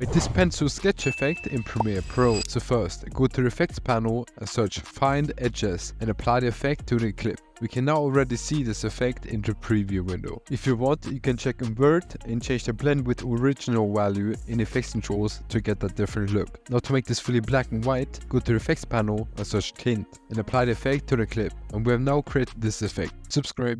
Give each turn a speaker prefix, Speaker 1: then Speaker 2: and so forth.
Speaker 1: With this pencil sketch effect in Premiere Pro. So first, go to the effects panel and search find edges and apply the effect to the clip. We can now already see this effect in the preview window. If you want, you can check invert and change the blend with original value in effects controls to get that different look. Now to make this fully black and white, go to the effects panel and search tint and apply the effect to the clip. And we have now created this effect. Subscribe.